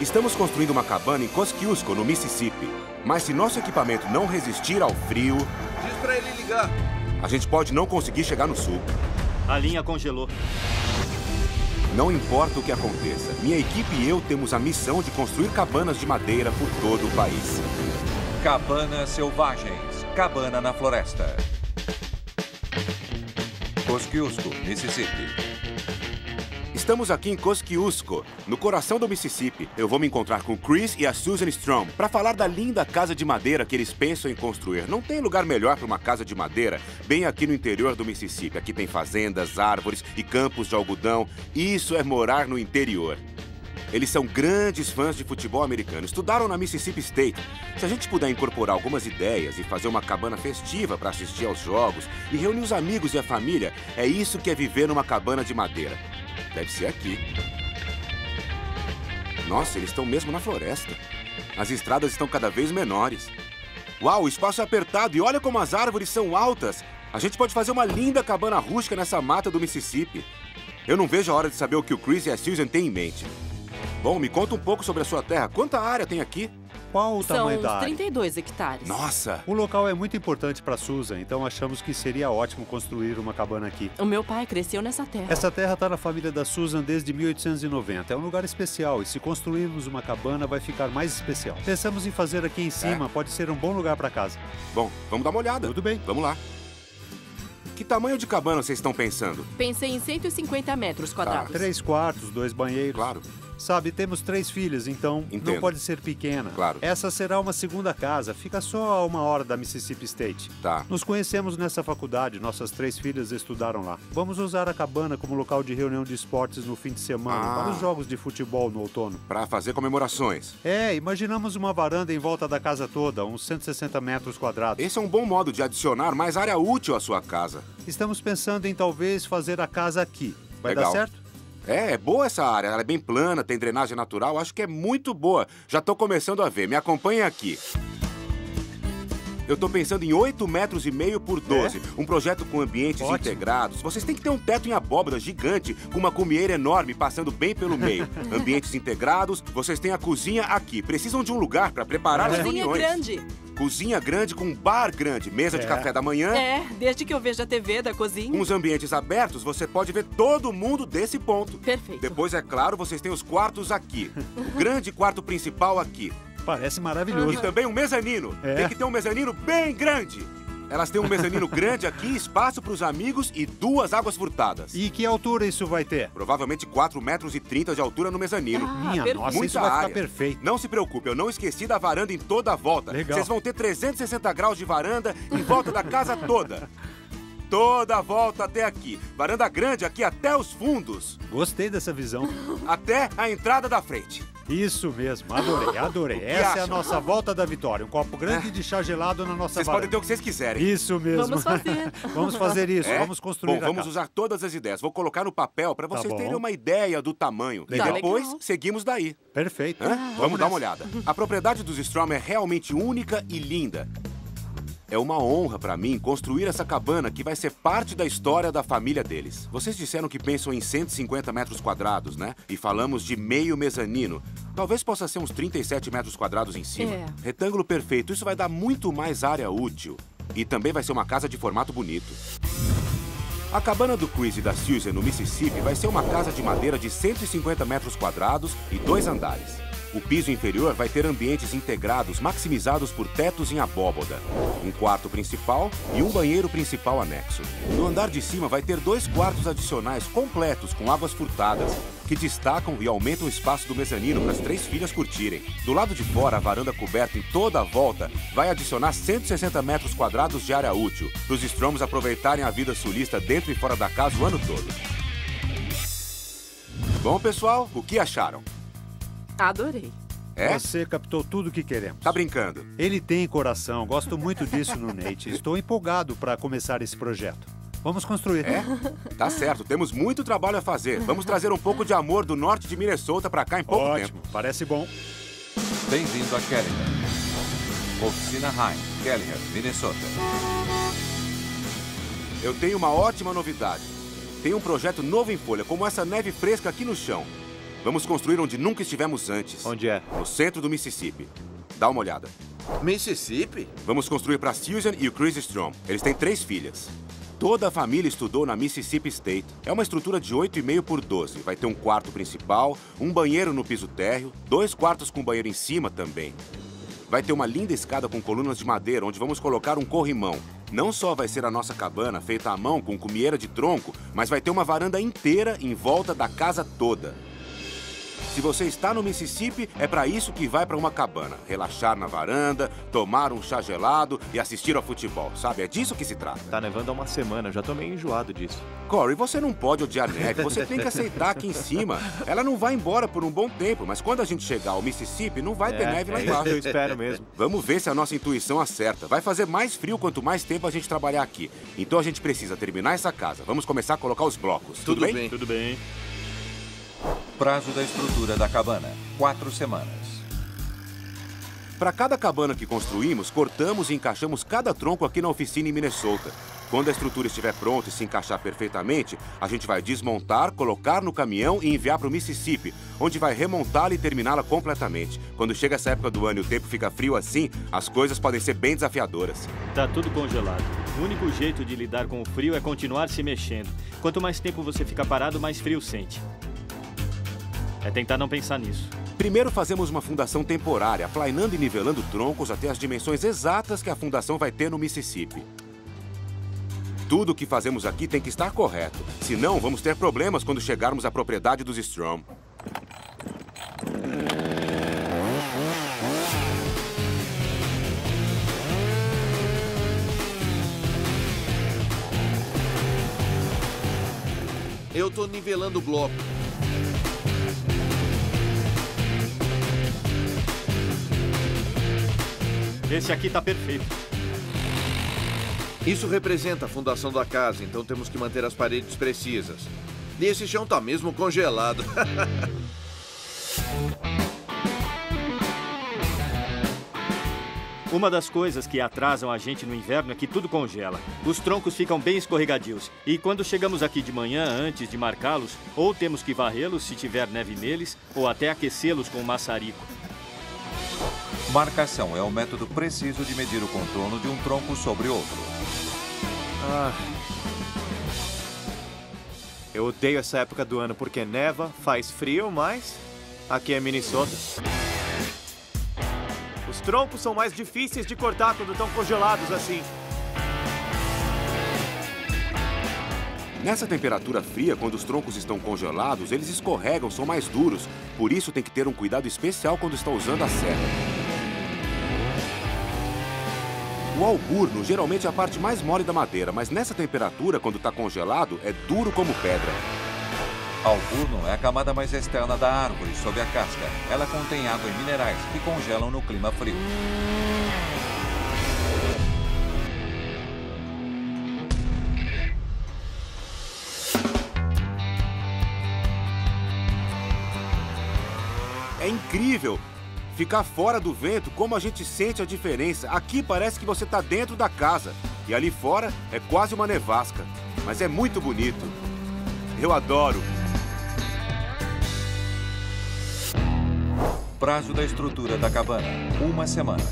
Estamos construindo uma cabana em Kosciuszko, no Mississippi. Mas se nosso equipamento não resistir ao frio... Diz pra ele ligar. A gente pode não conseguir chegar no sul. A linha congelou. Não importa o que aconteça, minha equipe e eu temos a missão de construir cabanas de madeira por todo o país. Cabanas selvagens. Cabana na floresta. Kosciuszko, Mississippi. Estamos aqui em Kosciuszko, no coração do Mississippi. Eu vou me encontrar com Chris e a Susan Strom para falar da linda casa de madeira que eles pensam em construir. Não tem lugar melhor para uma casa de madeira bem aqui no interior do Mississippi. Aqui tem fazendas, árvores e campos de algodão. Isso é morar no interior. Eles são grandes fãs de futebol americano. Estudaram na Mississippi State. Se a gente puder incorporar algumas ideias e fazer uma cabana festiva para assistir aos jogos e reunir os amigos e a família, é isso que é viver numa cabana de madeira. Deve ser aqui. Nossa, eles estão mesmo na floresta. As estradas estão cada vez menores. Uau, o espaço é apertado e olha como as árvores são altas. A gente pode fazer uma linda cabana rústica nessa mata do Mississippi. Eu não vejo a hora de saber o que o Chris e a Susan têm em mente. Bom, me conta um pouco sobre a sua terra. Quanta área tem aqui? Qual o São tamanho da área? 32 hectares. Nossa! O local é muito importante para Susan, então achamos que seria ótimo construir uma cabana aqui. O meu pai cresceu nessa terra. Essa terra está na família da Susan desde 1890. É um lugar especial e se construirmos uma cabana vai ficar mais especial. Pensamos em fazer aqui em cima, pode ser um bom lugar para casa. Bom, vamos dar uma olhada. Tudo bem. Vamos lá. Que tamanho de cabana vocês estão pensando? Pensei em 150 metros quadrados. Três quartos, dois banheiros. Claro. Sabe, temos três filhas, então Entendo. não pode ser pequena. Claro. Essa será uma segunda casa, fica só a uma hora da Mississippi State. Tá. Nos conhecemos nessa faculdade, nossas três filhas estudaram lá. Vamos usar a cabana como local de reunião de esportes no fim de semana, Ah. para os jogos de futebol no outono. Pra fazer comemorações. É, imaginamos uma varanda em volta da casa toda, uns 160 metros quadrados. Esse é um bom modo de adicionar mais área útil à sua casa. Estamos pensando em talvez fazer a casa aqui. Vai Legal. dar certo? É, é boa essa área. Ela é bem plana, tem drenagem natural. Acho que é muito boa. Já tô começando a ver. Me acompanhem aqui. Eu tô pensando em 8 metros e meio por 12. Um projeto com ambientes Ótimo. integrados. Vocês têm que ter um teto em abóbora gigante, com uma cumieira enorme passando bem pelo meio. ambientes integrados. Vocês têm a cozinha aqui. Precisam de um lugar para preparar as Cozinha reuniões. grande. Cozinha grande com um bar grande, mesa de É. café da manhã. É, desde que eu vejo a TV da cozinha. Com os ambientes abertos, você pode ver todo mundo desse ponto. Perfeito. Depois, é claro, vocês têm os quartos aqui. O grande quarto principal aqui. Parece E maravilhoso. também um mezanino. É. Tem que ter um mezanino bem grande. Elas têm um mezanino grande aqui, espaço para os amigos e duas águas furtadas. E que altura isso vai ter? Provavelmente 4 metros e 30 de altura no mezanino. Ah, Minha nossa, Muita isso vai área. ficar perfeito. Não se preocupe, eu não esqueci da varanda em toda a volta. Legal. Vocês vão ter 360 graus de varanda em volta da casa toda. Toda a volta até aqui. Varanda grande aqui até os fundos. Gostei dessa visão. Até a entrada da frente. Isso mesmo, adorei, adorei. Essa é a nossa volta da vitória. Um copo grande de chá gelado na nossa Vocês varanda. podem ter o que vocês quiserem. Isso mesmo. Vamos fazer. Vamos fazer isso, É? vamos construir Bom, vamos casa. usar todas as ideias. Vou colocar no papel para Tá vocês bom. terem uma ideia do tamanho. Legal. E depois, Legal. seguimos daí. Perfeito. Hã? Vamos dar uma olhada. A propriedade dos Strom é realmente única e linda. É uma honra para mim construir essa cabana que vai ser parte da história da família deles. Vocês disseram que pensam em 150 metros quadrados, né? E falamos de meio mezanino. Talvez possa ser uns 37 metros quadrados em cima. É. Retângulo perfeito. Isso vai dar muito mais área útil. E também vai ser uma casa de formato bonito. A cabana do Chris e da Susan no Mississippi vai ser uma casa de madeira de 150 metros quadrados e dois andares. O piso inferior vai ter ambientes integrados maximizados por tetos em abóboda, um quarto principal e um banheiro principal anexo. No andar de cima vai ter dois quartos adicionais completos com águas furtadas, que destacam e aumentam o espaço do mezanino para as três filhas curtirem. Do lado de fora, a varanda coberta em toda a volta vai adicionar 160 metros quadrados de área útil, para os Stroms aproveitarem a vida sulista dentro e fora da casa o ano todo. Bom, pessoal, o que acharam? Adorei. É? Você captou tudo o que queremos. Tá brincando? Ele tem coração, gosto muito disso no Nate. Estou empolgado para começar esse projeto. Vamos construir. É? Tá certo, temos muito trabalho a fazer. Vamos trazer um pouco de amor do norte de Minnesota pra cá em pouco Ótimo, tempo. parece bom. Bem-vindo a Kelliher. Oficina Heinz, Kelliher, Minnesota. Eu tenho uma ótima novidade. Tem um projeto novo em folha, como essa neve fresca aqui no chão. Vamos construir onde nunca estivemos antes. Onde é? No centro do Mississippi. Dá uma olhada. Mississippi? Vamos construir para Susan e o Chris Strom. Eles têm três filhas. Toda a família estudou na Mississippi State. É uma estrutura de 8,5 por 12. Vai ter um quarto principal, um banheiro no piso térreo, dois quartos com banheiro em cima também. Vai ter uma linda escada com colunas de madeira onde vamos colocar um corrimão. Não só vai ser a nossa cabana feita à mão com cumieira de tronco, mas vai ter uma varanda inteira em volta da casa toda. Se você está no Mississippi, é para isso que vai para uma cabana. Relaxar na varanda, tomar um chá gelado e assistir ao futebol, sabe? É disso que se trata. Tá nevando há uma semana, já tô meio enjoado disso. Corey, você não pode odiar neve, você tem que aceitar aqui em cima. Ela não vai embora por um bom tempo, mas quando a gente chegar ao Mississippi, não vai ter É, neve lá é isso que eu embaixo. espero mesmo. Vamos ver se a nossa intuição acerta. Vai fazer mais frio quanto mais tempo a gente trabalhar aqui. Então a gente precisa terminar essa casa. Vamos começar a colocar os blocos. Tudo, bem? Tudo bem. Prazo da estrutura da cabana: quatro semanas. Para cada cabana que construímos, cortamos e encaixamos cada tronco aqui na oficina em Minnesota. Quando a estrutura estiver pronta e se encaixar perfeitamente, a gente vai desmontar, colocar no caminhão e enviar para o Mississippi, onde vai remontá-la e terminá-la completamente. Quando chega essa época do ano e o tempo fica frio assim, as coisas podem ser bem desafiadoras. Tá tudo congelado. O único jeito de lidar com o frio é continuar se mexendo. Quanto mais tempo você fica parado, mais frio sente. É tentar não pensar nisso. Primeiro fazemos uma fundação temporária, aplanando e nivelando troncos até as dimensões exatas que a fundação vai ter no Mississippi. Tudo o que fazemos aqui tem que estar correto. Senão, vamos ter problemas quando chegarmos à propriedade dos Strom. Eu tô nivelando o bloco. Esse aqui tá perfeito. Isso representa a fundação da casa, então temos que manter as paredes precisas. E esse chão tá mesmo congelado. Uma das coisas que atrasam a gente no inverno é que tudo congela. Os troncos ficam bem escorregadios. E quando chegamos aqui de manhã, antes de marcá-los, ou temos que varrê-los se tiver neve neles, ou até aquecê-los com maçarico. Marcação é o método preciso de medir o contorno de um tronco sobre outro. Ah. Eu odeio essa época do ano porque neva, faz frio, mas aqui é Minnesota. Os troncos são mais difíceis de cortar quando estão congelados assim. Nessa temperatura fria, quando os troncos estão congelados, eles escorregam, são mais duros. Por isso tem que ter um cuidado especial quando está usando a serra. O alburno geralmente é a parte mais mole da madeira, mas nessa temperatura, quando está congelado, é duro como pedra. Alburno é a camada mais externa da árvore sob a casca. Ela contém água e minerais que congelam no clima frio. É incrível ficar fora do vento, como a gente sente a diferença. Aqui parece que você está dentro da casa e ali fora é quase uma nevasca, mas é muito bonito. Eu adoro. Prazo da estrutura da cabana: uma semana.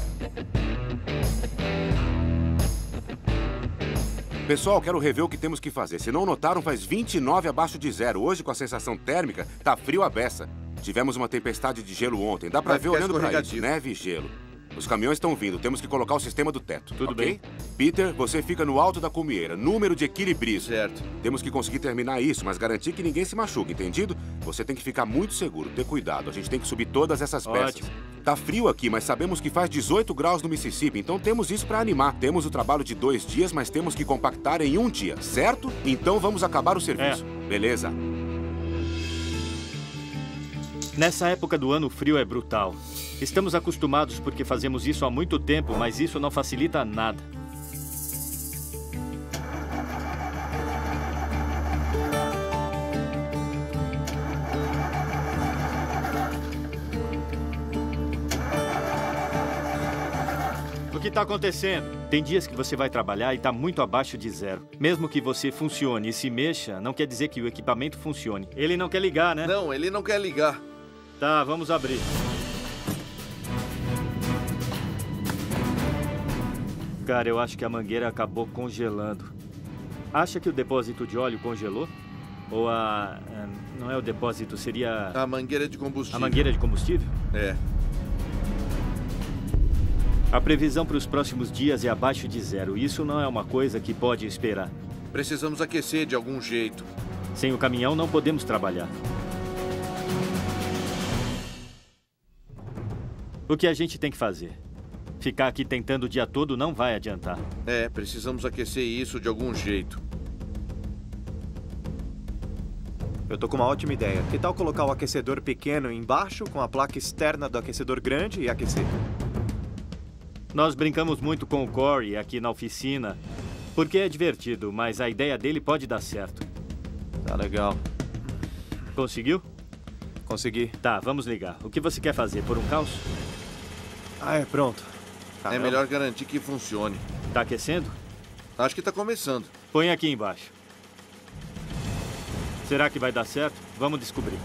Pessoal, quero rever o que temos que fazer. Se não notaram, faz 29 abaixo de zero. Hoje, com a sensação térmica, tá frio a beça. Tivemos uma tempestade de gelo ontem. Dá pra Vai ver olhando pra isso. Neve e gelo. Os caminhões estão vindo. Temos que colocar o sistema do teto. Tudo ok? bem. Peter, você fica no alto da cumieira. Número de equilibrismo. certo. Temos que conseguir terminar isso, mas garantir que ninguém se machuque, entendido? Você tem que ficar muito seguro, ter cuidado. A gente tem que subir todas essas peças. Ótimo. Tá frio aqui, mas sabemos que faz 18 graus no Mississippi, então temos isso pra animar. Temos o trabalho de dois dias, mas temos que compactar em um dia, certo? Então vamos acabar o serviço. Beleza? Nessa época do ano, o frio é brutal. Estamos acostumados porque fazemos isso há muito tempo, mas isso não facilita nada. O que está acontecendo? Tem dias que você vai trabalhar e está muito abaixo de zero. Mesmo que você funcione e se mexa, não quer dizer que o equipamento funcione. Ele não quer ligar, né? Não, ele não quer ligar. Tá, vamos abrir. Cara, eu acho que a mangueira acabou congelando. Acha que o depósito de óleo congelou? Ou a. Não é o depósito, seria. A mangueira de combustível. A mangueira de combustível? É. A previsão para os próximos dias é abaixo de zero. Isso não é uma coisa que pode esperar. Precisamos aquecer de algum jeito. Sem o caminhão não podemos trabalhar. O que a gente tem que fazer? Ficar aqui tentando o dia todo não vai adiantar. É, precisamos aquecer isso de algum jeito. Eu tô com uma ótima ideia. Que tal colocar o aquecedor pequeno embaixo com a placa externa do aquecedor grande e aquecer? Nós brincamos muito com o Corey aqui na oficina, porque é divertido, mas a ideia dele pode dar certo. Tá legal. Conseguiu? Consegui. Tá, vamos ligar. O que você quer fazer? Por um caos? Ah, é pronto. É Caramba. melhor garantir que funcione. Tá aquecendo? Acho que tá começando. Põe aqui embaixo. Será que vai dar certo? Vamos descobrir.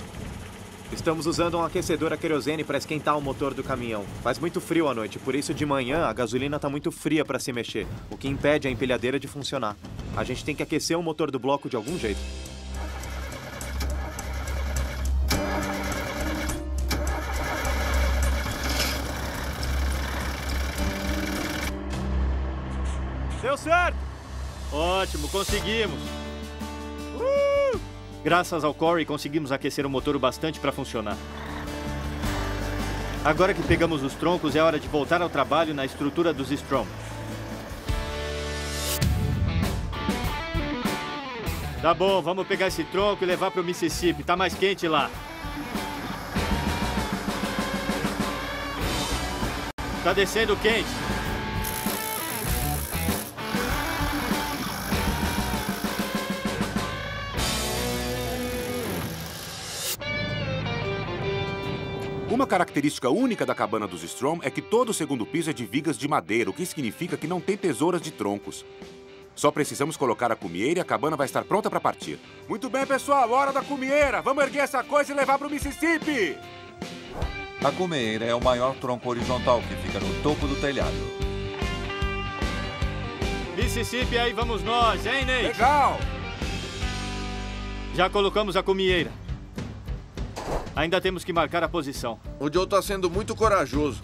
Estamos usando um aquecedor a querosene para esquentar o motor do caminhão. Faz muito frio à noite, por isso de manhã a gasolina tá muito fria para se mexer, o que impede a empilhadeira de funcionar. A gente tem que aquecer o motor do bloco de algum jeito. Deu certo! Ótimo, conseguimos! Uh! Graças ao Corey, conseguimos aquecer o motor o bastante para funcionar. Agora que pegamos os troncos, é hora de voltar ao trabalho na estrutura dos Strom. Tá bom, vamos pegar esse tronco e levar para o Mississippi. Tá mais quente lá. Tá descendo quente. Uma característica única da cabana dos Strom é que todo o segundo piso é de vigas de madeira, o que significa que não tem tesouras de troncos. Só precisamos colocar a cumieira e a cabana vai estar pronta para partir. Muito bem, pessoal, hora da cumieira! Vamos erguer essa coisa e levar para o Mississippi! A cumeira é o maior tronco horizontal que fica no topo do telhado. Mississippi, aí vamos nós, hein, Ney? Legal! Já colocamos a cumieira. Ainda temos que marcar a posição. O Joe tá sendo muito corajoso.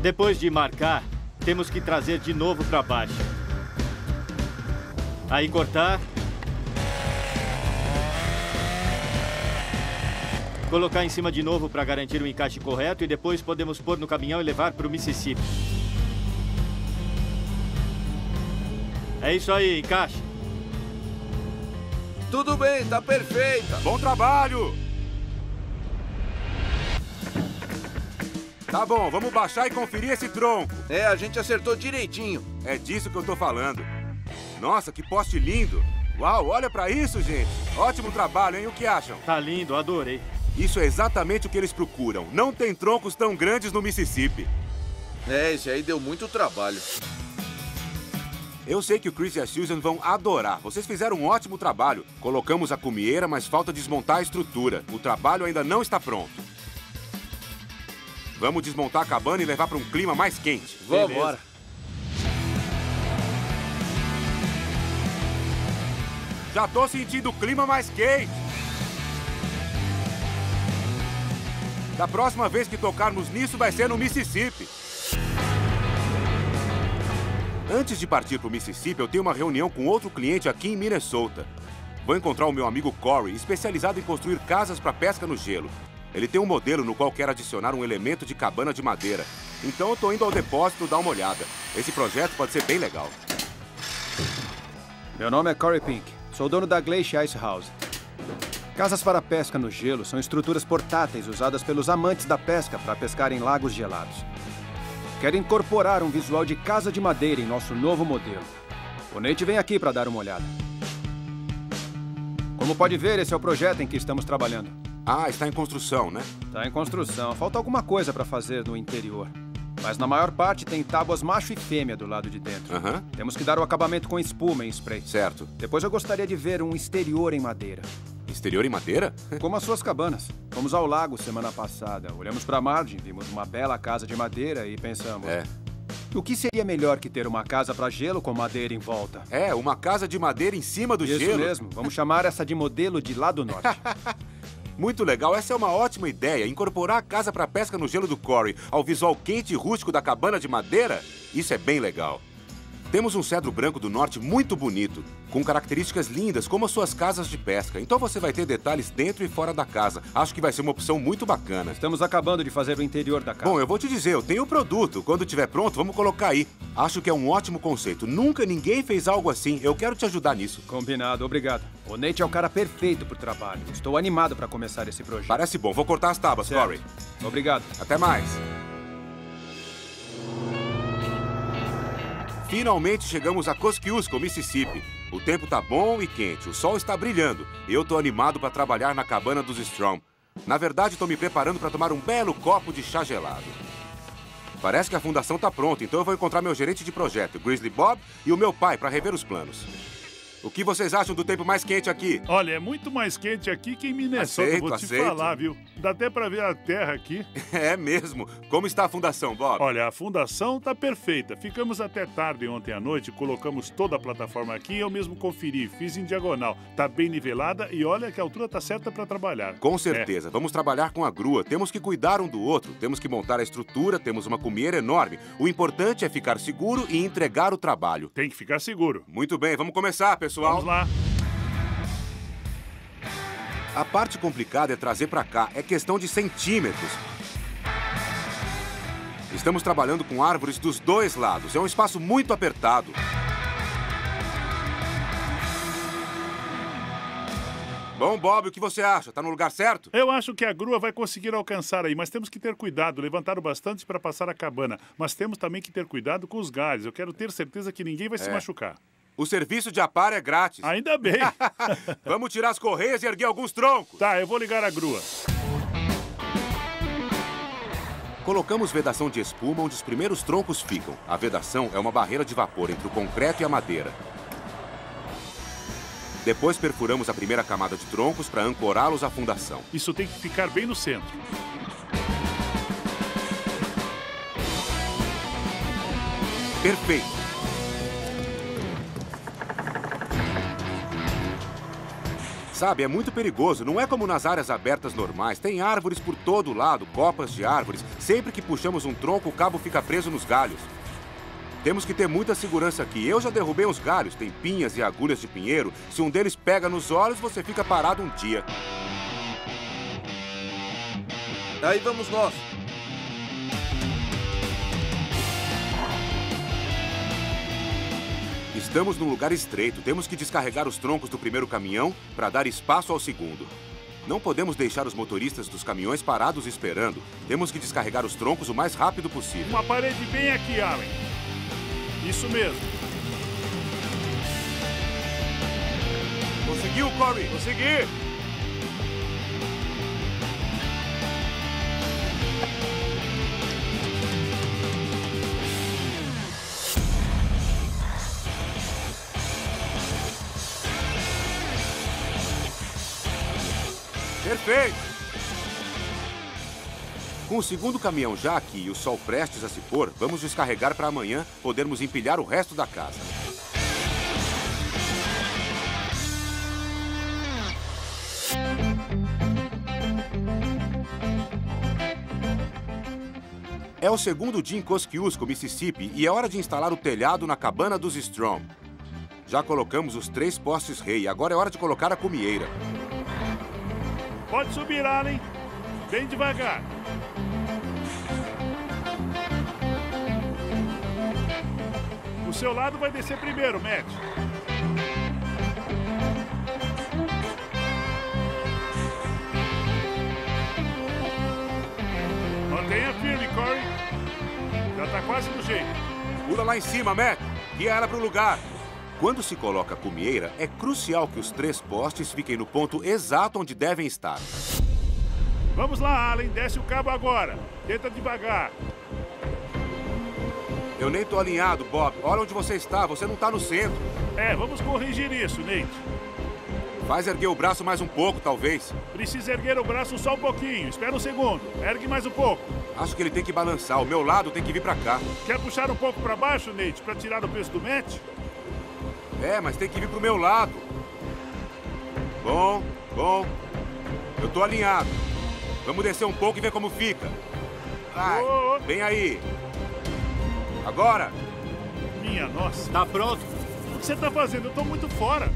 Depois de marcar, temos que trazer de novo para baixo. Aí cortar. Colocar em cima de novo para garantir o encaixe correto e depois podemos pôr no caminhão e levar para o Mississippi. É isso aí, encaixe. Tudo bem, tá perfeita. Bom trabalho! Tá bom, vamos baixar e conferir esse tronco. É, a gente acertou direitinho. É disso que eu tô falando. Nossa, que poste lindo! Uau, olha pra isso, gente! Ótimo trabalho, hein? O que acham? Tá lindo, adorei. Isso é exatamente o que eles procuram. Não tem troncos tão grandes no Mississippi. É, esse aí deu muito trabalho. Eu sei que o Chris e a Susan vão adorar. Vocês fizeram um ótimo trabalho. Colocamos a cumieira, mas falta desmontar a estrutura. O trabalho ainda não está pronto. Vamos desmontar a cabana e levar para um clima mais quente. Vamos. Bora. Já tô sentindo o clima mais quente. Da próxima vez que tocarmos nisso vai ser no Mississippi. Antes de partir para o Mississippi, eu tenho uma reunião com outro cliente aqui em Minnesota. Vou encontrar o meu amigo Corey, especializado em construir casas para pesca no gelo. Ele tem um modelo no qual quer adicionar um elemento de cabana de madeira. Então eu tô indo ao depósito dar uma olhada. Esse projeto pode ser bem legal. Meu nome é Corey Pink. Sou dono da Glacier Ice House. Casas para pesca no gelo são estruturas portáteis usadas pelos amantes da pesca para pescar em lagos gelados. Quero incorporar um visual de casa de madeira em nosso novo modelo. O Nate vem aqui para dar uma olhada. Como pode ver, esse é o projeto em que estamos trabalhando. Ah, está em construção, né? Tá em construção. Falta alguma coisa para fazer no interior. Mas na maior parte tem tábuas macho e fêmea do lado de dentro. Temos que dar o acabamento com espuma em spray. Certo. Depois eu gostaria de ver um exterior em madeira. Exterior em madeira? Como as suas cabanas. Fomos ao lago semana passada. Olhamos para a margem, vimos uma bela casa de madeira e pensamos: É. o que seria melhor que ter uma casa para gelo com madeira em volta? É, uma casa de madeira em cima do Isso gelo. mesmo. Vamos chamar essa de modelo de lá do norte. Muito legal, essa é uma ótima ideia. Incorporar a casa para pesca no gelo do Corey ao visual quente e rústico da cabana de madeira, isso é bem legal. Temos um cedro branco do norte muito bonito, com características lindas como as suas casas de pesca. Então você vai ter detalhes dentro e fora da casa. Acho que vai ser uma opção muito bacana. Estamos acabando de fazer o interior da casa. Bom, eu vou te dizer, eu tenho o produto. Quando estiver pronto, vamos colocar aí. Acho que é um ótimo conceito. Nunca ninguém fez algo assim. Eu quero te ajudar nisso. Combinado, obrigado. O Nate é o cara perfeito pro trabalho. Estou animado para começar esse projeto. Parece bom. Vou cortar as tábuas, Certo. Corey. Obrigado. Até mais. Finalmente chegamos a Kosciuszko, Mississippi. O tempo tá bom e quente, o sol está brilhando. Eu tô animado para trabalhar na cabana dos Strom. Na verdade, tô me preparando para tomar um belo copo de chá gelado. Parece que a fundação tá pronta, então eu vou encontrar meu gerente de projeto, Grizzly Bob, e o meu pai para rever os planos. O que vocês acham do tempo mais quente aqui? Olha, é muito mais quente aqui que em Minnesota, Aceito, vou te aceito. falar, viu? Dá até pra ver a terra aqui. É mesmo. Como está a fundação, Bob? Olha, a fundação tá perfeita. Ficamos até tarde ontem à noite, colocamos toda a plataforma aqui e eu mesmo conferi, fiz em diagonal. Tá bem nivelada e olha que a altura tá certa pra trabalhar. Com certeza. Vamos trabalhar com a grua. Temos que cuidar um do outro. Temos que montar a estrutura. Temos uma cumieira enorme. O importante é ficar seguro e entregar o trabalho. Tem que ficar seguro. Muito bem, vamos começar, pessoal. Vamos lá. A parte complicada é trazer pra cá. É questão de centímetros. Estamos trabalhando com árvores dos dois lados. É um espaço muito apertado. Bom, Bob, o que você acha? Tá no lugar certo? Eu acho que a grua vai conseguir alcançar aí, mas temos que ter cuidado. Levantaram bastante para passar a cabana, mas temos também que ter cuidado com os galhos. Eu quero ter certeza que ninguém vai se É. machucar. O serviço de apar é grátis. Ainda bem. Vamos tirar as correias e erguer alguns troncos. tá, eu vou ligar a grua. Colocamos vedação de espuma onde os primeiros troncos ficam. A vedação é uma barreira de vapor entre o concreto e a madeira. Depois perfuramos a primeira camada de troncos para ancorá-los à fundação. Isso tem que ficar bem no centro. Perfeito. Sabe, é muito perigoso. Não é como nas áreas abertas normais. Tem árvores por todo lado, copas de árvores. Sempre que puxamos um tronco, o cabo fica preso nos galhos. Temos que ter muita segurança aqui. Eu já derrubei uns galhos, tem pinhas e agulhas de pinheiro. Se um deles pega nos olhos, você fica parado um dia. Aí vamos nós. Estamos num lugar estreito. Temos que descarregar os troncos do primeiro caminhão para dar espaço ao segundo. Não podemos deixar os motoristas dos caminhões parados esperando. Temos que descarregar os troncos o mais rápido possível. Uma parede bem aqui, Allen. Isso mesmo. Conseguiu, Corey? Consegui. Perfeito! Com o segundo caminhão já aqui e o sol prestes a se pôr, vamos descarregar para amanhã podermos empilhar o resto da casa. É o segundo dia em Kosciuszko, Mississippi, e é hora de instalar o telhado na cabana dos Strom. Já colocamos os três postes rei, agora é hora de colocar a cumieira. Pode subir, Allen. Bem devagar. O seu lado vai descer primeiro, Matt. Mantenha firme, Corey. Já tá quase no jeito. Pula lá em cima, Matt. Guia ela para o lugar. Quando se coloca a cumieira, é crucial que os três postes fiquem no ponto exato onde devem estar. Vamos lá, Allen, desce o cabo agora. Tenta devagar. Eu nem tô alinhado, Bob. Olha onde você está, você não tá no centro. É, vamos corrigir isso, Nate. Faz erguer o braço mais um pouco, talvez. Precisa erguer o braço só um pouquinho. Espera um segundo. Ergue mais um pouco. Acho que ele tem que balançar. O meu lado tem que vir pra cá. Quer puxar um pouco pra baixo, Nate, pra tirar o peso do Matt? É, mas tem que vir pro meu lado. Bom, bom. Eu tô alinhado. Vamos descer um pouco e ver como fica. Vai, vem aí. Agora. Minha nossa. Tá pronto? O que você tá fazendo? Eu tô muito fora.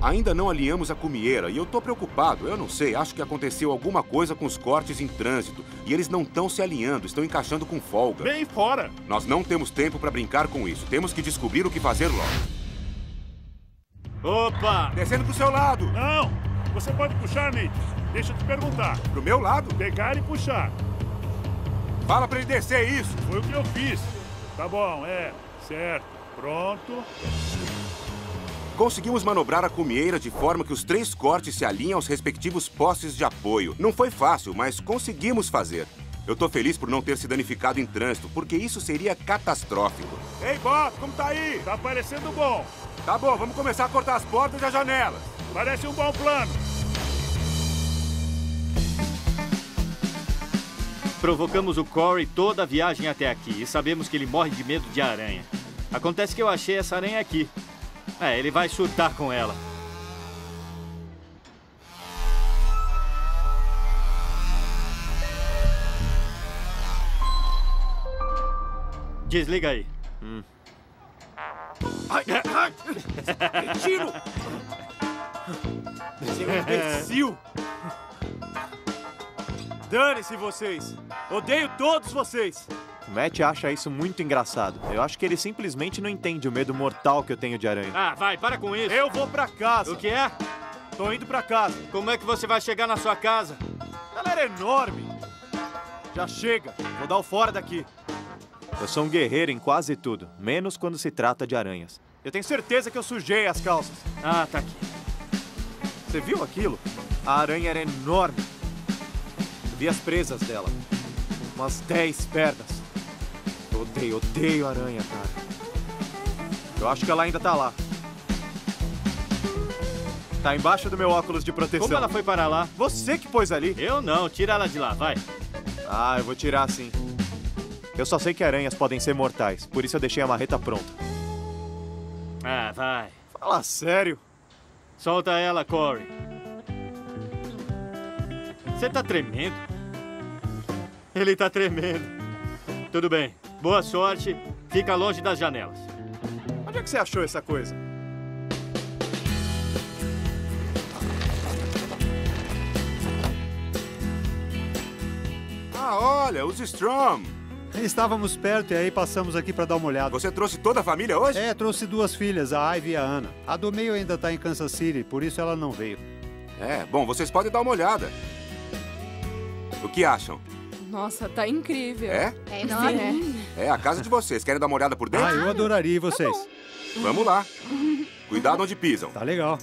Ainda não alinhamos a cumieira e eu tô preocupado. Eu não sei, acho que aconteceu alguma coisa com os cortes em trânsito. E eles não estão se alinhando, estão encaixando com folga. Bem fora. Nós não temos tempo pra brincar com isso. Temos que descobrir o que fazer logo. Opa! Descendo pro seu lado. Não. Você pode puxar, Nate. Deixa eu te perguntar. Pro meu lado? Pegar e puxar. Fala pra ele descer isso. Foi o que eu fiz. Tá bom, é. Certo. Pronto. Conseguimos manobrar a cumieira de forma que os três cortes se alinhem aos respectivos postes de apoio. Não foi fácil, mas conseguimos fazer. Eu tô feliz por não ter se danificado em trânsito, porque isso seria catastrófico. Ei, Bob, como tá aí? Tá parecendo bom. Tá bom, vamos começar a cortar as portas e as janelas. Parece um bom plano. Provocamos o Corey toda a viagem até aqui e sabemos que ele morre de medo de aranha. Acontece que eu achei essa aranha aqui. É, ele vai surtar com ela. Desliga aí. Tiro! Seu imbecil! Dane-se vocês! Odeio todos vocês! O Matt acha isso muito engraçado. Eu acho que ele simplesmente não entende o medo mortal que eu tenho de aranha. Ah, vai, para com isso. Eu vou pra casa! O que é? Tô indo pra casa. Como é que você vai chegar na sua casa? Ela era enorme! Já chega! Vou dar o fora daqui. Eu sou um guerreiro em quase tudo, menos quando se trata de aranhas. Eu tenho certeza que eu sujei as calças. Ah, tá aqui. Você viu aquilo? A aranha era enorme. Eu vi as presas dela. Umas 10 pernas. Eu odeio, odeio aranha, cara. Eu acho que ela ainda tá lá. Tá embaixo do meu óculos de proteção. Como ela foi para lá? Você que pôs ali? Eu não, tira ela de lá, vai. Ah, eu vou tirar sim. Eu só sei que aranhas podem ser mortais, por isso eu deixei a marreta pronta. Ah, vai. Fala sério. Solta ela, Corey. Você tá tremendo? Ele tá tremendo. Tudo bem. Boa sorte. Fica longe das janelas. Onde é que você achou essa coisa? Ah, olha, os Strom. Estávamos perto e aí passamos aqui para dar uma olhada. Você trouxe toda a família hoje? É, trouxe duas filhas, a Ivy e a Ana. A do meio ainda tá em Kansas City, por isso ela não veio. É, bom, vocês podem dar uma olhada. O que acham? Nossa, tá incrível. É? É enorme. É a casa de vocês. Querem dar uma olhada por dentro? Ah, eu adoraria e vocês. Vamos lá. Cuidado onde pisam. Tá legal.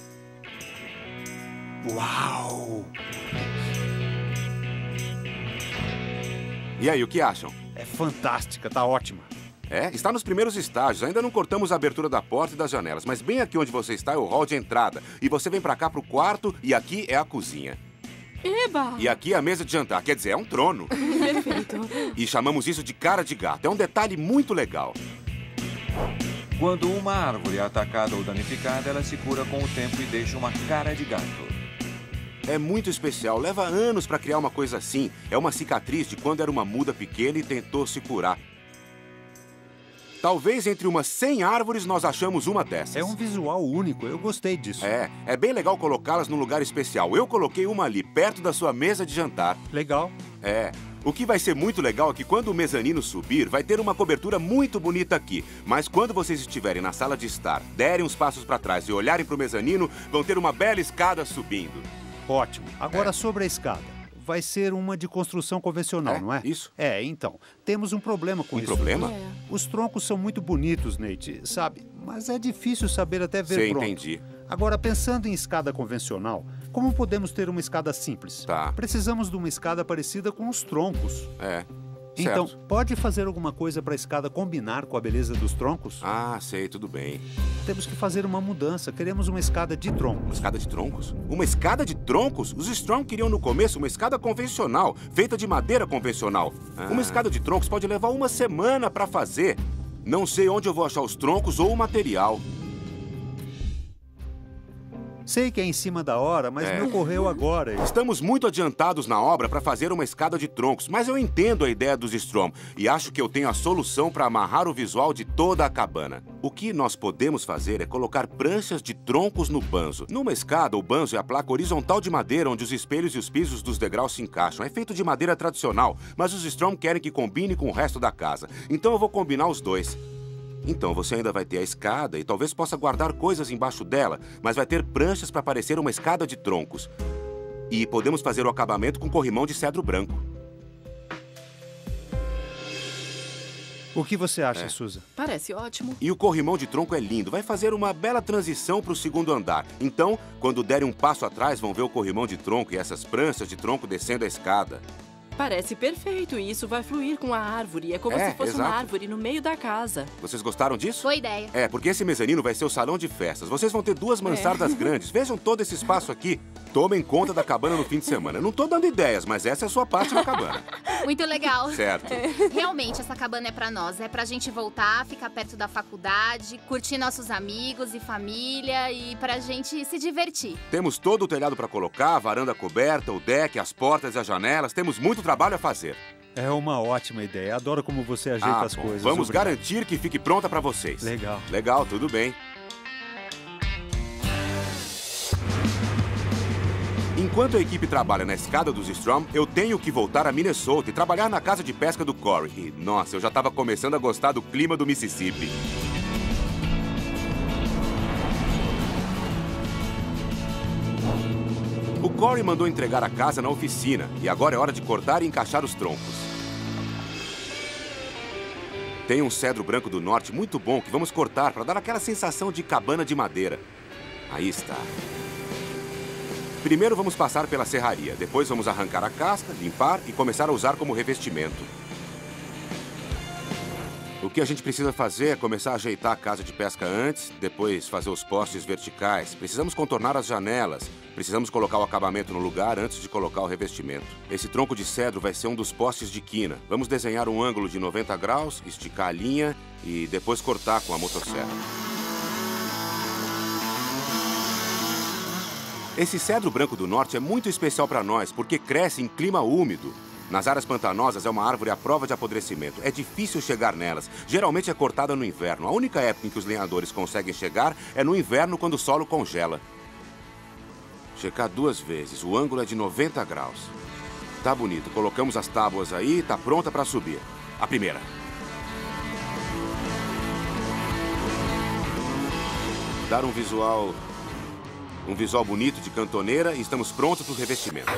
Uau! E aí, o que acham? É fantástica, tá ótima. É, está nos primeiros estágios. Ainda não cortamos a abertura da porta e das janelas, mas bem aqui onde você está é o hall de entrada. E você vem pra cá pro quarto e aqui é a cozinha. Eba! E aqui é a mesa de jantar, quer dizer, é um trono. Perfeito. E chamamos isso de cara de gato. É um detalhe muito legal. Quando uma árvore é atacada ou danificada, ela se cura com o tempo e deixa uma cara de gato. É muito especial. Leva anos pra criar uma coisa assim. É uma cicatriz de quando era uma muda pequena e tentou se curar. Talvez entre umas 100 árvores nós achamos uma dessas. É um visual único, eu gostei disso. É, é bem legal colocá-las num lugar especial. Eu coloquei uma ali, perto da sua mesa de jantar. Legal. É. O que vai ser muito legal é que quando o mezanino subir, vai ter uma cobertura muito bonita aqui. Mas quando vocês estiverem na sala de estar, derem uns passos para trás e olharem para o mezanino, vão ter uma bela escada subindo. Ótimo. Agora É. sobre a escada. Vai ser uma de construção convencional, É, não é? isso. É, então. Temos um problema com Um isso. problema? Os troncos são muito bonitos, Nate, sabe? Mas é difícil saber até ver Você pronto. entendi. Agora, pensando em escada convencional, como podemos ter uma escada simples? Tá. Precisamos de uma escada parecida com os troncos. É. Então, pode fazer alguma coisa para a escada combinar com a beleza dos troncos? Ah, sei, tudo bem. Temos que fazer uma mudança. Queremos uma escada de troncos. Escada de troncos? Uma escada de troncos? Os Strong queriam no começo uma escada convencional, feita de madeira convencional. Uma escada de troncos pode levar uma semana para fazer. Não sei onde eu vou achar os troncos ou o material. Sei que é em cima da hora, mas É. me ocorreu agora. Estamos muito adiantados na obra para fazer uma escada de troncos, mas eu entendo a ideia dos Strom e acho que eu tenho a solução para amarrar o visual de toda a cabana. O que nós podemos fazer é colocar pranchas de troncos no banzo. Numa escada, o banzo é a placa horizontal de madeira onde os espelhos e os pisos dos degraus se encaixam. É feito de madeira tradicional, mas os Strom querem que combine com o resto da casa. Então eu vou combinar os dois. Então você ainda vai ter a escada e talvez possa guardar coisas embaixo dela, mas vai ter pranchas para parecer uma escada de troncos. E podemos fazer o acabamento com corrimão de cedro branco. O que você acha, É. Susan? Parece ótimo. E o corrimão de tronco é lindo, vai fazer uma bela transição para o segundo andar. Então, quando derem um passo atrás, vão ver o corrimão de tronco e essas pranchas de tronco descendo a escada. Parece perfeito e isso vai fluir com a árvore. É como É, se fosse uma exato. árvore no meio da casa. Vocês gostaram disso? Boa ideia. É, porque esse mezanino vai ser o salão de festas. Vocês vão ter duas mansardas grandes. Vejam todo esse espaço aqui. Tomem conta da cabana no fim de semana. Não tô dando ideias, mas essa é a sua parte na cabana. Muito legal. Certo. Realmente, essa cabana é pra nós. É pra gente voltar, ficar perto da faculdade, curtir nossos amigos e família e pra gente se divertir. Temos todo o telhado para colocar, a varanda coberta, o deck, as portas e as janelas. Temos muito trabalho a fazer. É uma ótima ideia. Adoro como você ajeita Ah, as bom, coisas. Vamos Obrigado. garantir que fique pronta para vocês. Legal. Legal, tudo bem. Enquanto a equipe trabalha na escada dos Strom, eu tenho que voltar a Minnesota e trabalhar na casa de pesca do Corey. E, nossa, eu já estava começando a gostar do clima do Mississippi. O Corey mandou entregar a casa na oficina e agora é hora de cortar e encaixar os troncos. Tem um cedro branco do norte muito bom que vamos cortar para dar aquela sensação de cabana de madeira. Aí está. Primeiro vamos passar pela serraria, depois vamos arrancar a casca, limpar e começar a usar como revestimento. O que a gente precisa fazer é começar a ajeitar a casa de pesca antes, depois fazer os postes verticais. Precisamos contornar as janelas. Precisamos colocar o acabamento no lugar antes de colocar o revestimento. Esse tronco de cedro vai ser um dos postes de quina. Vamos desenhar um ângulo de 90 graus, esticar a linha e depois cortar com a motosserra. Esse cedro branco do norte é muito especial para nós porque cresce em clima úmido. Nas áreas pantanosas é uma árvore à prova de apodrecimento. É difícil chegar nelas. Geralmente é cortada no inverno. A única época em que os lenhadores conseguem chegar é no inverno quando o solo congela. Checar duas vezes. O ângulo é de 90 graus. Tá bonito. Colocamos as tábuas aí, tá pronta para subir. A primeira. Dar um visual um visual bonito de cantoneira e estamos prontos para o revestimento.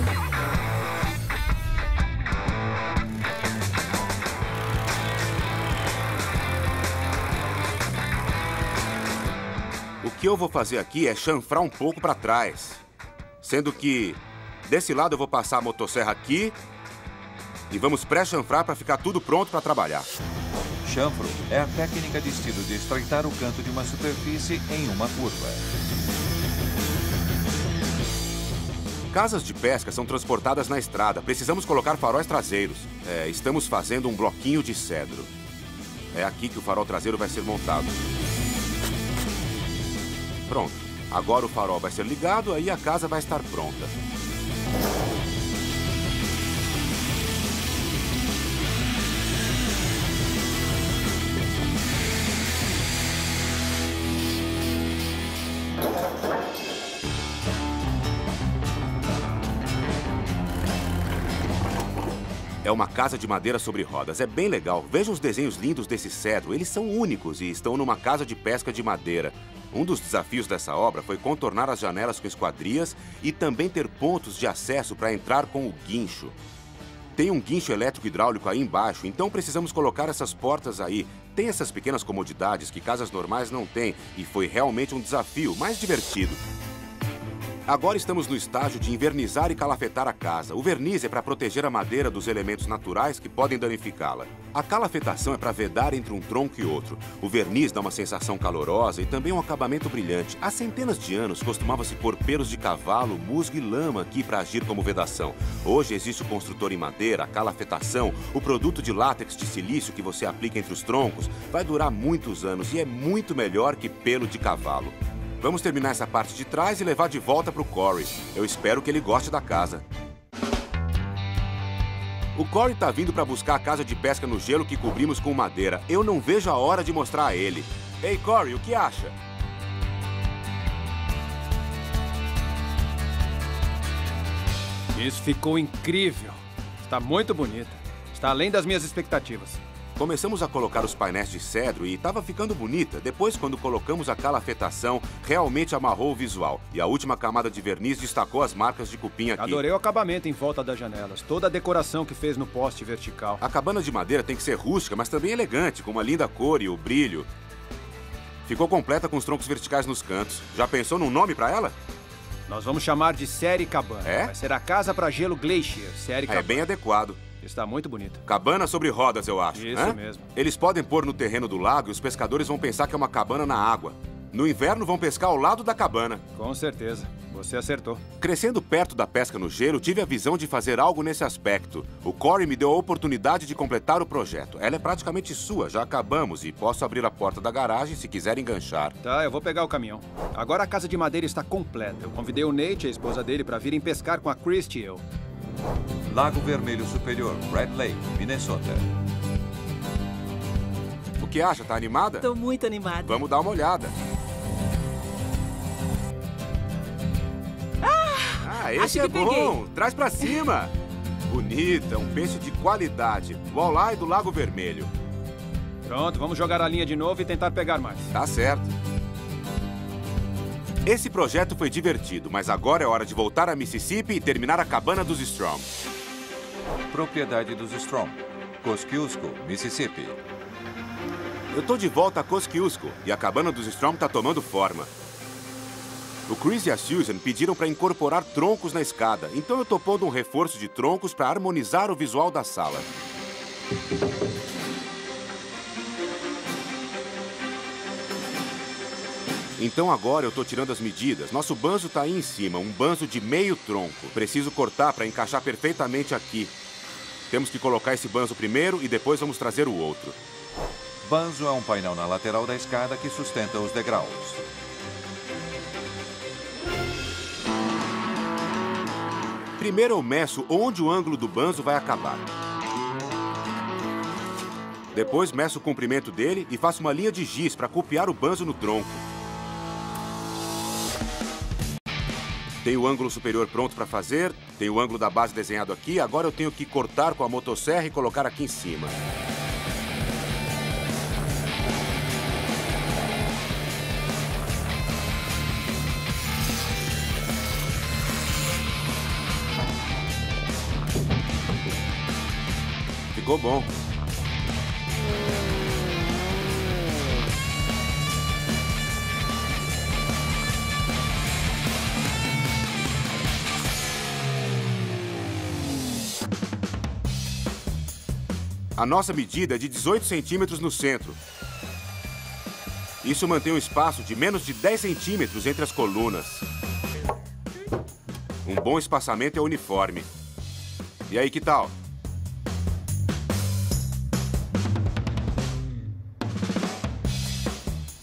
O que eu vou fazer aqui é chanfrar um pouco para trás. Sendo que desse lado eu vou passar a motosserra aqui e vamos pré-chanfrar para ficar tudo pronto para trabalhar. Chanfro é a técnica de estilo de estreitar o canto de uma superfície em uma curva. Casas de pesca são transportadas na estrada. Precisamos colocar faróis traseiros. É, estamos fazendo um bloquinho de cedro. É aqui que o farol traseiro vai ser montado. Pronto. Agora o farol vai ser ligado, aí a casa vai estar pronta. É uma casa de madeira sobre rodas. É bem legal. Veja os desenhos lindos desse cedro. Eles são únicos e estão numa casa de pesca de madeira. Um dos desafios dessa obra foi contornar as janelas com esquadrias e também ter pontos de acesso para entrar com o guincho. Tem um guincho elétrico hidráulico aí embaixo, então precisamos colocar essas portas aí. Tem essas pequenas comodidades que casas normais não têm, e foi realmente um desafio, mais divertido. Agora estamos no estágio de invernizar e calafetar a casa. O verniz é para proteger a madeira dos elementos naturais que podem danificá-la. A calafetação é para vedar entre um tronco e outro. O verniz dá uma sensação calorosa e também um acabamento brilhante. Há centenas de anos costumava-se pôr pelos de cavalo, musgo e lama aqui para agir como vedação. Hoje existe o construtor em madeira, a calafetação, o produto de látex de silício que você aplica entre os troncos. Vai durar muitos anos e é muito melhor que pelo de cavalo. Vamos terminar essa parte de trás e levar de volta para o Corey. Eu espero que ele goste da casa. O Corey tá vindo para buscar a casa de pesca no gelo que cobrimos com madeira. Eu não vejo a hora de mostrar a ele. Ei, Corey, o que acha? Isso ficou incrível. Está muito bonita. Está além das minhas expectativas. Começamos a colocar os painéis de cedro e estava ficando bonita. Depois, quando colocamos a calafetação, realmente amarrou o visual. E a última camada de verniz destacou as marcas de cupim aqui. Adorei o acabamento em volta das janelas. Toda a decoração que fez no poste vertical. A cabana de madeira tem que ser rústica, mas também elegante, com uma linda cor e o brilho. Ficou completa com os troncos verticais nos cantos. Já pensou num nome para ela? Nós vamos chamar de Série Cabana. É? Vai ser a casa para gelo Glacier. Série Cabana. É bem adequado. Está muito bonito. Cabana sobre rodas, eu acho. Isso hã? mesmo. Eles podem pôr no terreno do lago e os pescadores vão pensar que é uma cabana na água. No inverno vão pescar ao lado da cabana. Com certeza. Você acertou. Crescendo perto da pesca no gelo, tive a visão de fazer algo nesse aspecto. O Corey me deu a oportunidade de completar o projeto. Ela é praticamente sua, já acabamos e posso abrir a porta da garagem se quiser enganchar. Tá, eu vou pegar o caminhão. Agora a casa de madeira está completa. Eu convidei o Nate, a esposa dele, para virem pescar com a Christie e eu. Lago Vermelho Superior, Red Lake, Minnesota. O que acha? Tá animada? Tô muito animada. Vamos dar uma olhada. Ah, esse acho é bom. peguei. Traz pra cima. Bonita, um peixe de qualidade. Walleye do Lago Vermelho. Pronto, vamos jogar a linha de novo e tentar pegar mais. Tá certo. Esse projeto foi divertido, mas agora é hora de voltar a Mississippi e terminar a cabana dos Strom. Propriedade dos Strom, Kosciuszko, Mississippi. Eu tô de volta a Kosciuszko e a cabana dos Strom tá tomando forma. O Chris e a Susan pediram para incorporar troncos na escada, então eu tô pondo um reforço de troncos para harmonizar o visual da sala. Então agora eu tô tirando as medidas. Nosso banzo tá aí em cima, um banzo de meio tronco. Preciso cortar para encaixar perfeitamente aqui. Temos que colocar esse banzo primeiro e depois vamos trazer o outro. Banzo é um painel na lateral da escada que sustenta os degraus. Primeiro eu meço onde o ângulo do banzo vai acabar. Depois meço o comprimento dele e faço uma linha de giz para copiar o banzo no tronco. Tenho o ângulo superior pronto para fazer, tenho o ângulo da base desenhado aqui, agora eu tenho que cortar com a motosserra e colocar aqui em cima. Ficou bom. A nossa medida é de 18 centímetros no centro. Isso mantém um espaço de menos de 10 centímetros entre as colunas. Um bom espaçamento é uniforme. E aí, que tal?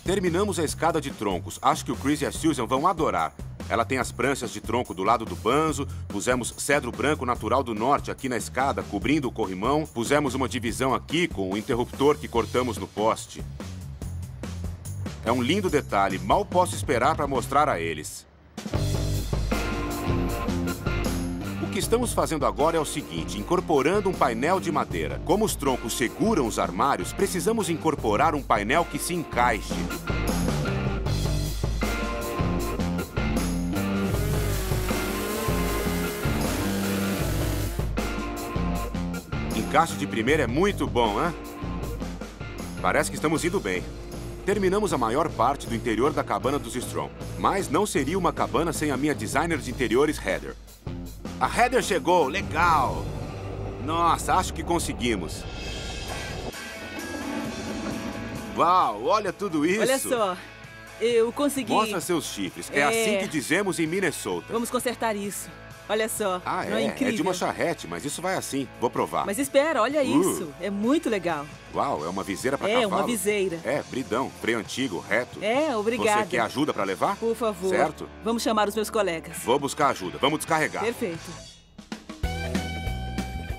Terminamos a escada de troncos. Acho que o Chris e a Susan vão adorar. Ela tem as pranchas de tronco do lado do banzo, pusemos cedro branco natural do norte aqui na escada, cobrindo o corrimão, pusemos uma divisão aqui com o interruptor que cortamos no poste. É um lindo detalhe, mal posso esperar para mostrar a eles. O que estamos fazendo agora é o seguinte, incorporando um painel de madeira. Como os troncos seguram os armários, precisamos incorporar um painel que se encaixe. Encaixe de primeira é muito bom, hein? Parece que estamos indo bem. Terminamos a maior parte do interior da cabana dos Strong. Mas não seria uma cabana sem a minha designer de interiores, Heather. A Heather chegou, legal! Nossa, acho que conseguimos. Uau, olha tudo isso! Olha só, eu consegui... Mostra seus chifres. É, É. assim que dizemos em Minnesota. Vamos consertar isso. Olha só, Ah, não é, é? incrível? É de uma charrete, mas isso vai assim. Vou provar. Mas espera, olha Uh. isso. É muito legal. Uau, é uma viseira para É, cavalo. uma viseira. É, bridão, freio antigo, reto. É, obrigada. Você quer ajuda para levar? Por favor. Certo. Vamos chamar os meus colegas. Vou buscar ajuda. Vamos descarregar. Perfeito.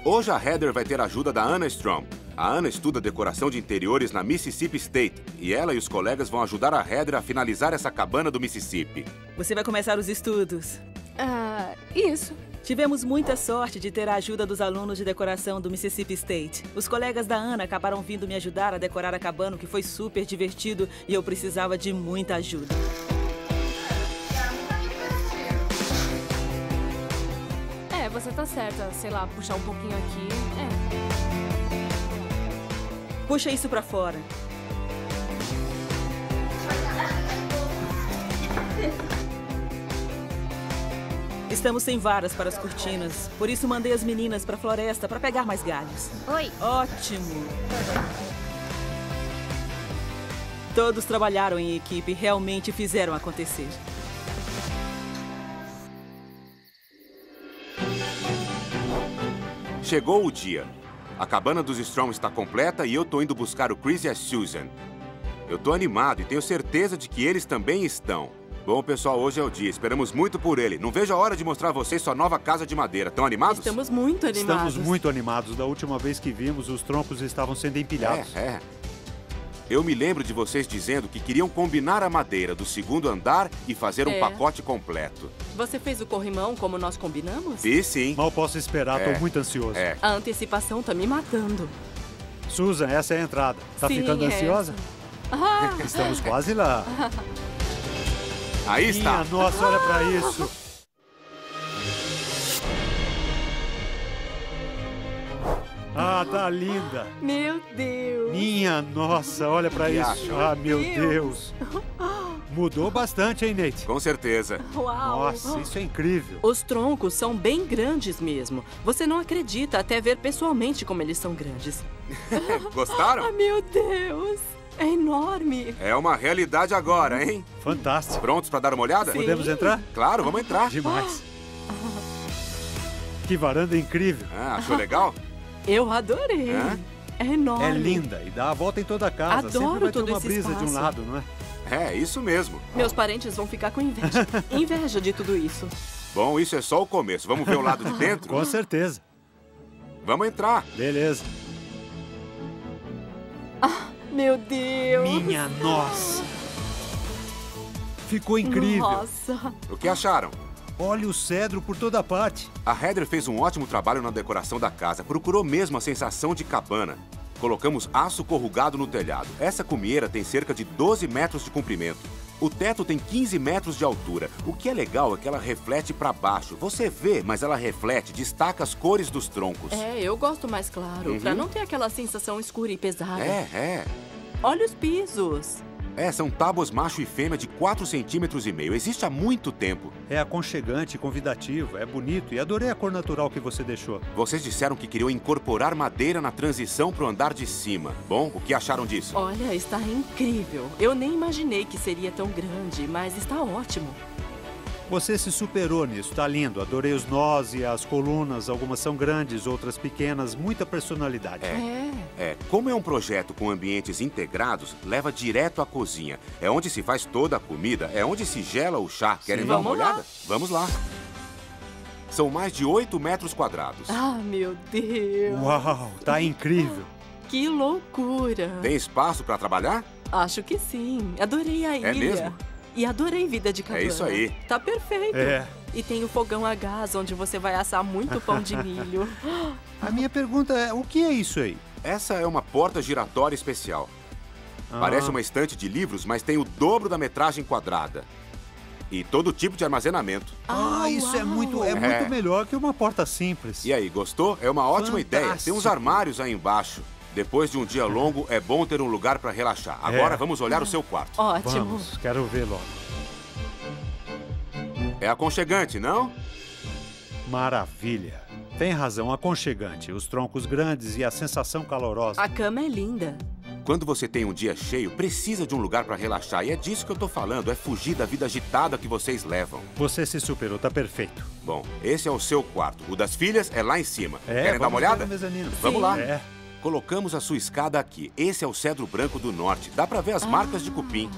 Hoje a Heather vai ter ajuda da Anna Strom. A Anna estuda decoração de interiores na Mississippi State e ela e os colegas vão ajudar a Heather a finalizar essa cabana do Mississippi. Você vai começar os estudos. Ah, isso. Tivemos muita sorte de ter a ajuda dos alunos de decoração do Mississippi State. Os colegas da Ana acabaram vindo me ajudar a decorar a cabana, o que foi super divertido e eu precisava de muita ajuda. É, você tá certa. Sei lá, puxar um pouquinho aqui. É. Puxa isso pra fora. Estamos sem varas para as cortinas, por isso mandei as meninas para a floresta para pegar mais galhos. Oi. Ótimo! Todos trabalharam em equipe e realmente fizeram acontecer. Chegou o dia. A cabana dos Strom está completa e eu tô indo buscar o Chris e a Susan. Eu tô animado e tenho certeza de que eles também estão. Bom, pessoal, hoje é o dia. Esperamos muito por ele. Não vejo a hora de mostrar a vocês sua nova casa de madeira. Estão animados? Estamos muito animados. Estamos muito animados. Da última vez que vimos, os troncos estavam sendo empilhados. É, é. Eu me lembro de vocês dizendo que queriam combinar a madeira do segundo andar e fazer um É. pacote completo. Você fez o corrimão como nós combinamos? E sim. Mal posso esperar, É. tô muito ansioso. É. A antecipação tá me matando. Susan, essa é a entrada. Tá Sim, ficando ansiosa? Ah. Estamos quase lá. Aí está. Minha nossa, olha pra isso. Ah, tá linda. Meu Deus. Minha nossa, olha pra isso. acham? Ah, meu Deus. Deus. Mudou bastante, hein, Nate? Com certeza. Uau. Nossa, isso é incrível. Os troncos são bem grandes mesmo. Você não acredita até ver pessoalmente como eles são grandes. Ah, Gostaram? meu Deus. É enorme. É uma realidade agora, hein? Fantástico. Prontos para dar uma olhada? Sim. Podemos entrar? Claro, vamos entrar. Demais. Que varanda incrível. Ah, achou legal? Eu adorei. Hã? É enorme. É linda e dá a volta em toda a casa. Adoro Sempre vai ter todo uma esse brisa de um espaço. lado, não é? É, isso mesmo. Meus parentes vão ficar com inveja. inveja de tudo isso. Bom, isso é só o começo. Vamos ver o lado de dentro? Com certeza. Vamos entrar. Beleza. Meu Deus. Minha nossa. Ficou incrível. Nossa. O que acharam? Olha o cedro por toda parte. A Heather fez um ótimo trabalho na decoração da casa. Procurou mesmo a sensação de cabana. Colocamos aço corrugado no telhado. Essa cumieira tem cerca de 12 metros de comprimento. O teto tem 15 metros de altura. O que é legal é que ela reflete para baixo. Você vê, mas ela reflete, destaca as cores dos troncos. É, eu gosto mais claro, Uhum. pra não ter aquela sensação escura e pesada. É, é. Olha os pisos. É, são tábuas macho e fêmea de 4 centímetros e meio. Existe há muito tempo. É aconchegante, convidativo, é bonito e adorei a cor natural que você deixou. Vocês disseram que queriam incorporar madeira na transição pro andar de cima. Bom, o que acharam disso? Olha, está incrível. Eu nem imaginei que seria tão grande, mas está ótimo. Você se superou nisso, tá lindo. Adorei os nós e as colunas, algumas são grandes, outras pequenas, muita personalidade. É. É, como é um projeto com ambientes integrados, leva direto à cozinha. É onde se faz toda a comida, é onde se gela o chá. Querem Sim. dar uma Vamos lá. olhada? Vamos lá. São mais de 8 metros quadrados. Ah, meu Deus. Uau, tá incrível. Que loucura. Tem espaço para trabalhar? Acho que sim. Adorei a ilha. É mesmo? E adorei vida de cabana. isso aí. Tá perfeito. É. E tem o fogão a gás, onde você vai assar muito pão de milho. A minha pergunta é, o que é isso aí? Essa é uma porta giratória especial. Ah. Parece uma estante de livros, mas tem o dobro da metragem quadrada. E todo tipo de armazenamento. Ah, isso é muito, é, É. muito melhor que uma porta simples. E aí, gostou? É uma ótima ideia. Tem uns Fantástico. armários aí embaixo. Depois de um dia longo, é bom ter um lugar para relaxar. Agora É. vamos olhar o seu quarto. Ótimo. Vamos, quero ver logo. É aconchegante, não? Maravilha. Tem razão, aconchegante. Os troncos grandes e a sensação calorosa. A cama é linda. Quando você tem um dia cheio, precisa de um lugar para relaxar. E é disso que eu tô falando. É fugir da vida agitada que vocês levam. Você se superou, tá perfeito. Bom, esse é o seu quarto. O das filhas é lá em cima. É, Querem dar uma olhada? Vamos lá. É. Colocamos a sua escada aqui. Esse é o cedro branco do norte. Dá para ver as marcas de cupim.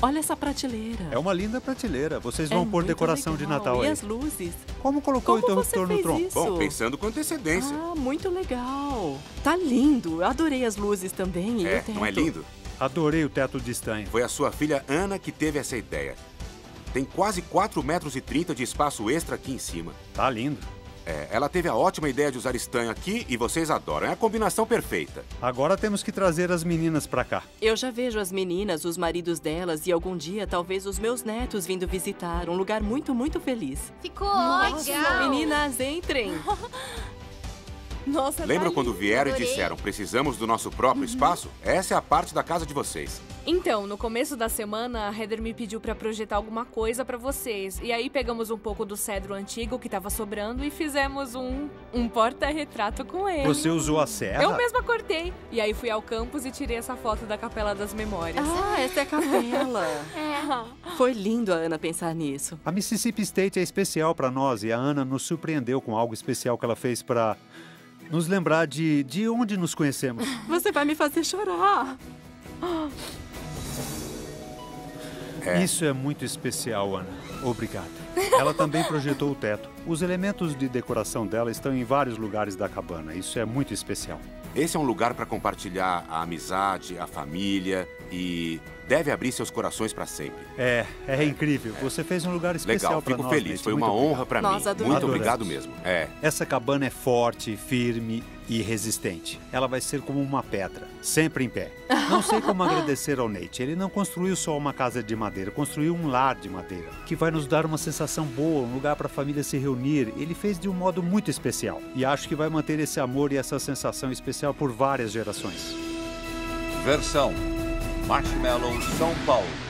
Olha essa prateleira. É uma linda prateleira. Vocês vão É pôr muito decoração de legal. Natal E aí. as luzes? Como colocou Como o você interruptor no tronco? isso? Bom, pensando com antecedência. Ah, muito legal. Tá lindo. Eu adorei as luzes também. e é, não é lindo? Adorei o teto de estanho. Foi a sua filha Ana que teve essa ideia. Tem quase 4 metros e 30 de espaço extra aqui em cima. Tá lindo. É, ela teve a ótima ideia de usar estanho aqui e vocês adoram. É a combinação perfeita. Agora temos que trazer as meninas pra cá. Eu já vejo as meninas, os maridos delas e algum dia talvez os meus netos vindo visitar. Um lugar muito, muito feliz. Ficou Nossa, legal. Meninas, entrem. Nossa, Lembram tá quando vieram e adorei. disseram, precisamos do nosso próprio espaço? Essa é a parte da casa de vocês. Então, no começo da semana, a Heather me pediu pra projetar alguma coisa pra vocês. E aí pegamos um pouco do cedro antigo que tava sobrando e fizemos um, um porta-retrato com ele. Você usou a serra? Eu mesma cortei. E aí fui ao campus e tirei essa foto da Capela das Memórias. Ah, essa é a capela. é. Foi lindo a Ana pensar nisso. A Mississippi State é especial pra nós e a Ana nos surpreendeu com algo especial que ela fez pra nos lembrar de, de onde nos conhecemos. Você vai me fazer chorar. Isso é muito especial, Ana. Obrigado. Ela também projetou o teto. Os elementos de decoração dela estão em vários lugares da cabana. Isso é muito especial. Esse é um lugar para compartilhar a amizade, a família e deve abrir seus corações para sempre. É, é incrível. Você fez um lugar especial Legal, fico nós, feliz. Nate. Foi Muito uma obrigado. honra para mim. Nós adoramos. Muito obrigado mesmo. É. Essa cabana é forte, firme e resistente. Ela vai ser como uma pedra, sempre em pé. Não sei como agradecer ao Nate. Ele não construiu só uma casa de madeira, construiu um lar de madeira, que vai nos dar uma sensação boa, um lugar para a família se reunir. Ele fez de um modo muito especial. E acho que vai manter esse amor e essa sensação especial por várias gerações. Versão Marshmallow São Paulo.